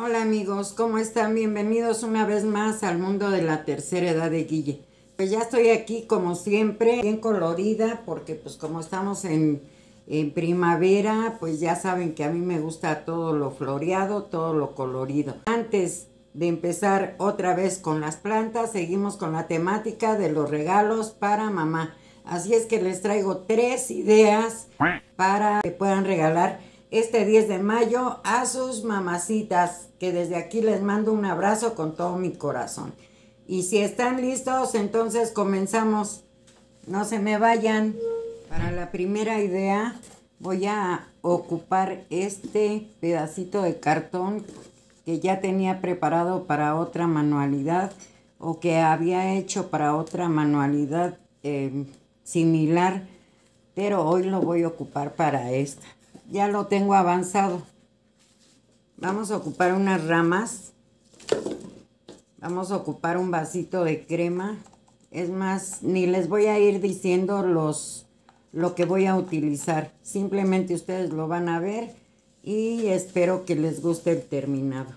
Hola amigos, ¿cómo están? Bienvenidos una vez más al mundo de la tercera edad de Guille. Pues ya estoy aquí como siempre, bien colorida, porque pues como estamos en, en primavera, pues ya saben que a mí me gusta todo lo floreado, todo lo colorido. Antes de empezar otra vez con las plantas, seguimos con la temática de los regalos para mamá. Así es que les traigo tres ideas para que puedan regalar este 10 de mayo a sus mamacitas, que desde aquí les mando un abrazo con todo mi corazón. Y si están listos, entonces comenzamos. No se me vayan. Para la primera idea voy a ocupar este pedacito de cartón que ya tenía preparado para otra manualidad o que había hecho para otra manualidad eh, similar, pero hoy lo voy a ocupar para esta. Ya lo tengo avanzado. Vamos a ocupar unas ramas. Vamos a ocupar un vasito de crema. Es más, ni les voy a ir diciendo los lo que voy a utilizar. Simplemente ustedes lo van a ver y espero que les guste el terminado.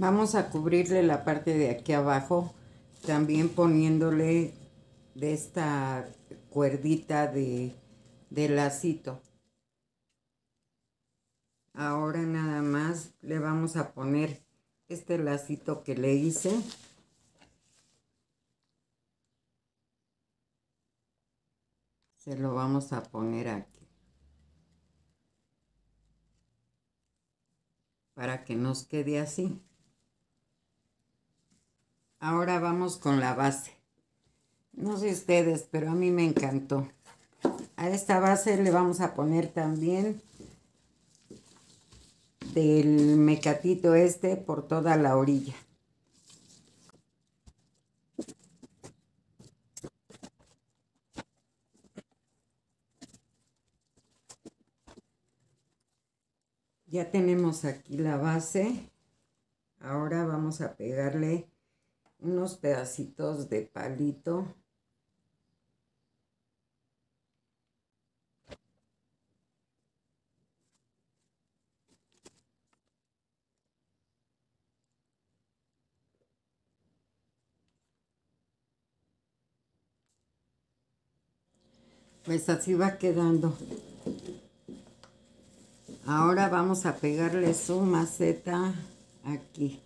Vamos a cubrirle la parte de aquí abajo, también poniéndole de esta cuerdita de, lacito. Ahora nada más le vamos a poner este lacito que le hice. Se lo vamos a poner aquí. Para que nos quede así. Ahora vamos con la base. No sé ustedes, pero a mí me encantó. A esta base le vamos a poner también del mecatito este por toda la orilla. Ya tenemos aquí la base. Ahora vamos a pegarle unos pedacitos de palito. Pues así va quedando. Ahora vamos a pegarle su maceta aquí.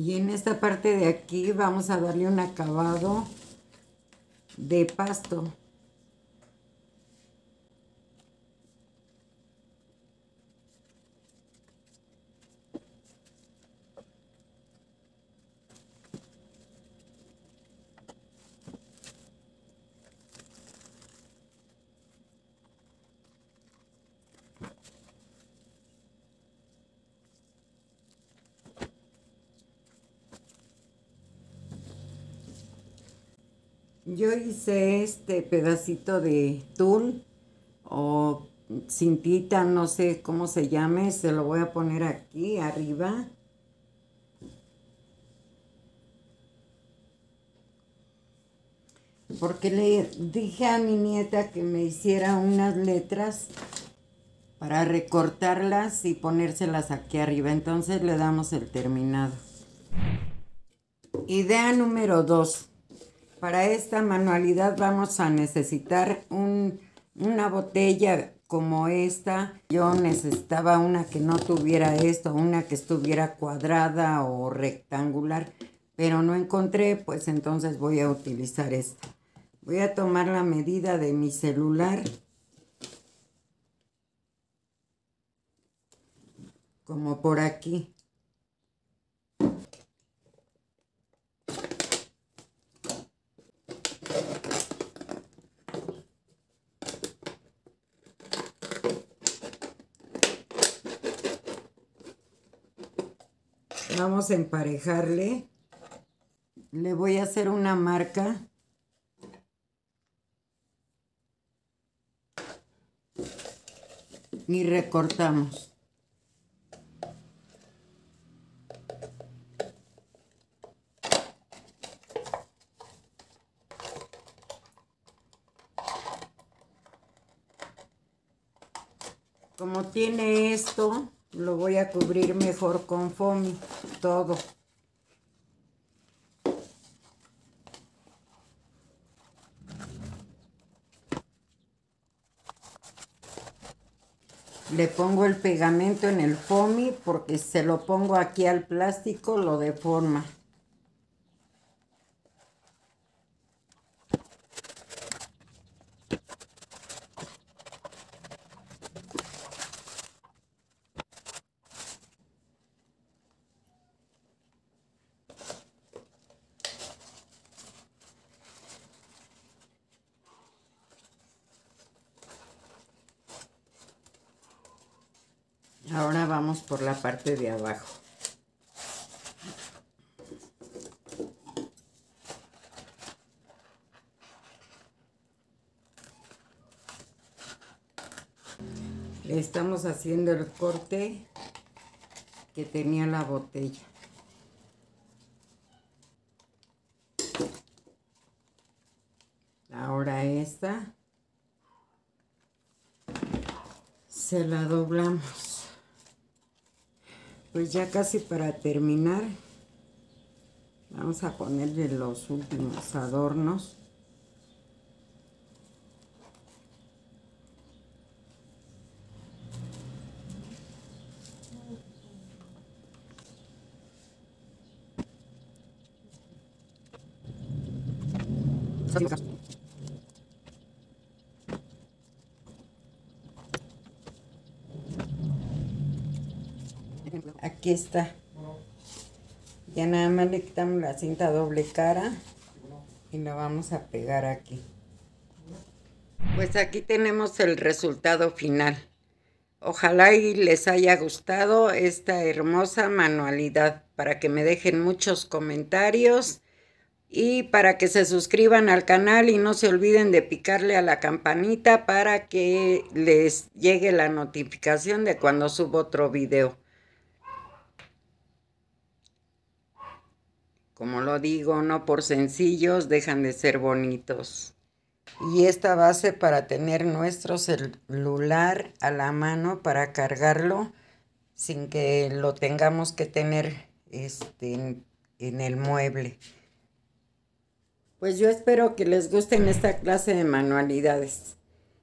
Y en esta parte de aquí vamos a darle un acabado de pasto. Yo hice este pedacito de tul o cintita, no sé cómo se llame, se lo voy a poner aquí arriba. Porque le dije a mi nieta que me hiciera unas letras para recortarlas y ponérselas aquí arriba. Entonces le damos el terminado. Idea número 2. Para esta manualidad vamos a necesitar una botella como esta. Yo necesitaba una que no tuviera esto, una que estuviera cuadrada o rectangular, pero no encontré, pues entonces voy a utilizar esta. Voy a tomar la medida de mi celular. Como por aquí. Vamos a emparejarle. Le voy a hacer una marca. Y recortamos. Como tiene esto, lo voy a cubrir mejor con foamy, todo. Le pongo el pegamento en el foamy porque se lo pongo aquí al plástico, lo deforma. Ahora vamos por la parte de abajo. Le estamos haciendo el corte que tenía la botella. Ahora esta se la doblamos pues ya casi para terminar vamos a ponerle los últimos adornos Aquí está. Ya nada más le quitamos la cinta doble cara y la vamos a pegar aquí. Pues aquí tenemos el resultado final. Ojalá y les haya gustado esta hermosa manualidad para que me dejen muchos comentarios y para que se suscriban al canal y no se olviden de picarle a la campanita para que les llegue la notificación de cuando subo otro video. Como lo digo, no por sencillos dejan de ser bonitos. Y esta base para tener nuestro celular a la mano para cargarlo sin que lo tengamos que tener este, en, en el mueble. Pues yo espero que les gusten esta clase de manualidades.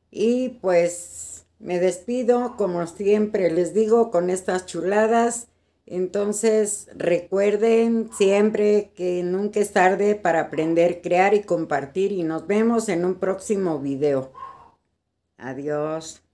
Y pues me despido como siempre les digo con estas chuladas entonces, recuerden siempre que nunca es tarde para aprender, crear y compartir y nos vemos en un próximo video. Adiós.